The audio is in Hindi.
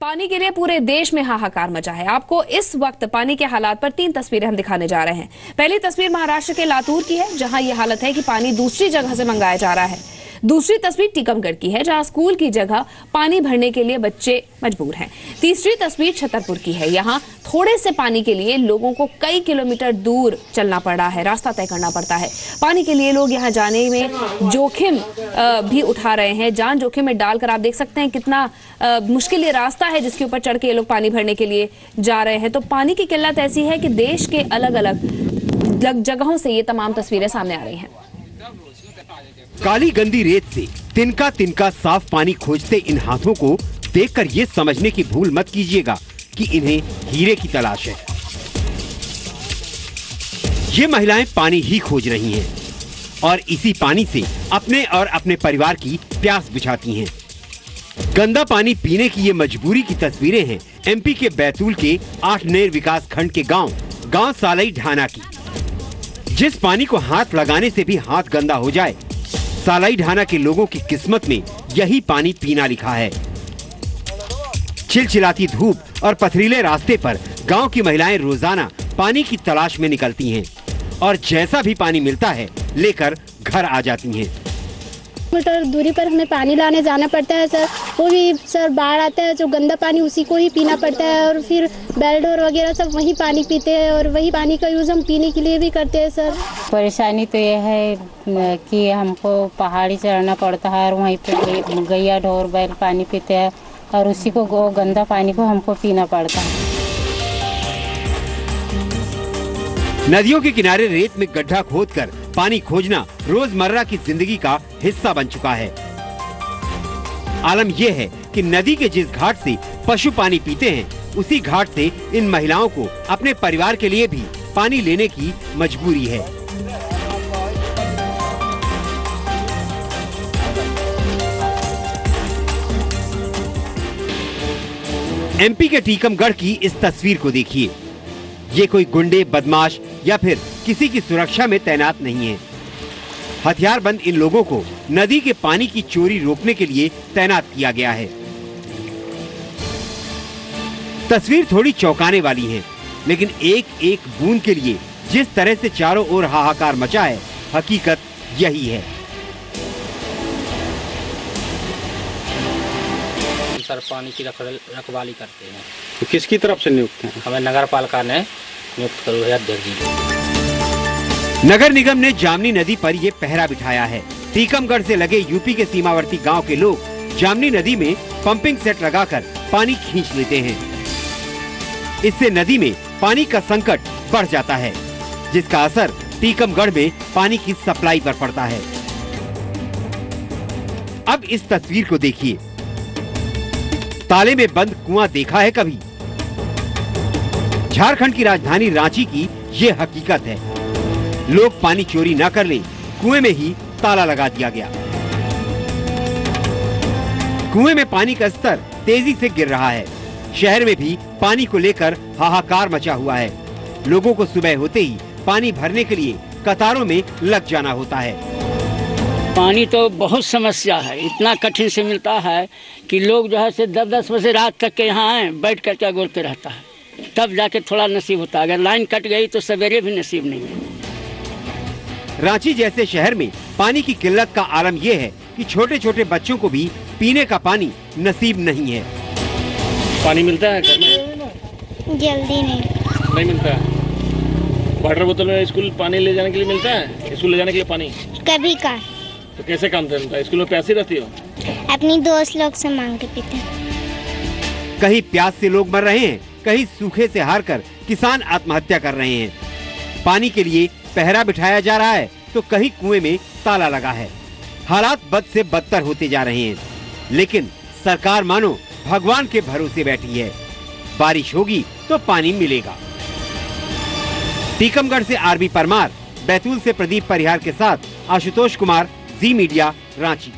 पानी के लिए पूरे देश में हाहाकार मचा है। आपको इस वक्त पानी के हालात पर तीन तस्वीरें हम दिखाने जा रहे हैं। पहली तस्वीर महाराष्ट्र के लातूर की है, जहाँ ये हालत है कि पानी दूसरी जगह से मंगाया जा रहा है। दूसरी तस्वीर टीकमगढ़ की है, जहाँ स्कूल की जगह पानी भरने के लिए बच्चे मजबूर हैं। तीसरी तस्वीर छतरपुर की है। यहाँ थोड़े से पानी के लिए लोगों को कई किलोमीटर दूर चलना पड़ है, रास्ता तय करना पड़ता है। पानी के लिए लोग यहाँ जाने में जोखिम भी उठा रहे हैं। जान जोखिम में डालकर आप देख सकते हैं कितना मुश्किल ये रास्ता है जिसके ऊपर चढ़ के ये लोग पानी भरने के लिए जा रहे हैं। तो पानी की किल्लत ऐसी है कि देश के अलग अलग जगहों से ये तमाम तस्वीरें सामने आ रही हैं। काली गंदी रेत से तिनका तिनका साफ़ पानी खोजते इन हाथों को देखकर ये समझने की भूल मत कीजिएगा कि इन्हें हीरे की तलाश है ये महिलाएँ पानी ही खोज रही हैं और इसी पानी से अपने और अपने परिवार की प्यास बुझाती हैं। गंदा पानी पीने की ये मजबूरी की तस्वीरें हैं एमपी के बैतूल के आठ नेर विकास खंड के गाँव गाँव सालई ढाना की जिस पानी को हाथ लगाने से भी हाथ गंदा हो जाए सालाई ढाना के लोगों की किस्मत में यही पानी पीना लिखा है। चिलचिलाती धूप और पथरीले रास्ते पर गाँव की महिलाएँ रोज़ाना पानी की तलाश में निकलती हैं और जैसा भी पानी मिलता है, लेकर घर आ जाती हैं। मीटर दूरी पर हमें पानी लाने जाना पड़ता है सर। वो भी सर बाढ़ आता है जो गंदा पानी उसी को ही पीना पड़ता है और फिर बेलडोर वगैरह सब वही पानी पीते हैं और वही पानी का यूज़ हम पीने के लिए भी करते हैं सर। परेशानी तो यह है कि हमको पहाड़ी चढ़ना पड़ता है और वहीं पे गैया ढोर बैल पानी पीते हैं और उसी को गंदा पानी को हमको पीना पड़ता है। नदियों के किनारे रेत में गड्ढा खोदकर पानी खोजना रोज़मर्रा की ज़िंदगी का हिस्सा बन चुका है। आलम यह है कि नदी के जिस घाट से पशु पानी पीते हैं, उसी घाट से इन महिलाओं को अपने परिवार के लिए भी पानी लेने की मजबूरी है। एमपी के टीकमगढ़ की इस तस्वीर को देखिए। ये कोई गुंडे, बदमाश या फिर किसी की सुरक्षा में तैनात नहीं है। हथियारबंद इन लोगों को नदी के पानी की चोरी रोकने के लिए तैनात किया गया है। तस्वीर थोड़ी चौंकाने वाली है लेकिन एक एक बूंद के लिए जिस तरह से चारों ओर हाहाकार मचा है हकीकत यही है। सर पानी की रखवाली करते हैं। तो किसकी तरफ़ से नियुक्त हैं? हमें नगर पालिका ने नियुक्त करो है अध्यक्ष जी नगर निगम ने जामनी नदी पर ये पहरा बिठाया है। टीकमगढ़ से लगे यूपी के सीमावर्ती गाँव के लोग जामनी नदी में पंपिंग सेट लगाकर पानी खींच लेते हैं। इससे नदी में पानी का संकट बढ़ जाता है, जिसका असर टीकमगढ़ में पानी की सप्लाई पर पड़ता है। अब इस तस्वीर को देखिए। ताले में बंद कुआँ देखा है कभी? झारखंड की राजधानी रांची की ये हकीकत है। लोग पानी चोरी न कर ले, कुएँ में ही ताला लगा दिया गया। कुएँ में पानी का स्तर तेज़ी से गिर रहा है। शहर में भी पानी को लेकर हाहाकार मचा हुआ है। लोगों को सुबह होते ही पानी भरने के लिए कतारों में लग जाना होता है। पानी तो बहुत समस्या है। इतना कठिन से मिलता है कि लोग जो है से दस दस बजे रात तक के यहाँ आए बैठ कर क्या गोल रहता है। तब जाके थोड़ा नसीब होता। है अगर लाइन कट गई तो सवेरे भी नसीब नहीं है। रांची जैसे शहर में पानी की किल्लत का आलम यह है कि छोटे छोटे बच्चों को भी पीने का पानी नसीब नहीं है। पानी मिलता है घर में? जल्दी नहीं। नहीं मिलता है। वाटर बोतल में स्कूल पानी ले जाने के लिए मिलता है? स्कूल ले जाने के लिए पानी? कभी का। तो कैसे काम चलता है? स्कूल में पैसे रहती हो? अपनी दोस्त लोग से मांग के पीते कहीं प्यास से लोग मर रहे हैं कहीं सूखे से हार कर किसान आत्महत्या कर रहे हैं। पानी के लिए पहरा बिठाया जा रहा है तो कहीं कुएँ में ताला लगा है। हालात बद से बदतर होते जा रहे हैं। लेकिन सरकार मानो भगवान के भरोसे बैठी है। बारिश होगी तो पानी मिलेगा। टीकमगढ़ से आरबी परमार, बैतूल से प्रदीप परिहार के साथ आशुतोष कुमार, जी मीडिया, रांची।